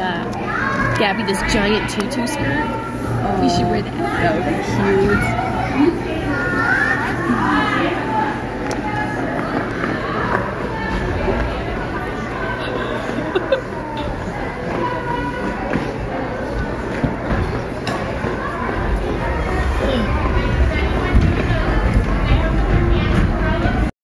uh, Gabby this giant tutu skirt. Oh, we should wear that. That would be cute.